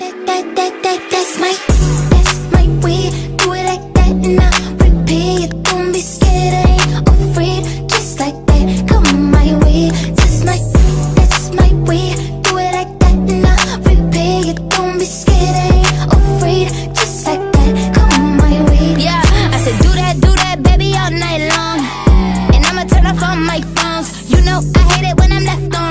That, that, that, that, that's my, that's my way. Do it like that and I repeat. Don't be scared, I ain't afraid. Just like that, come my way. on my phones. You know I hate it when I'm left on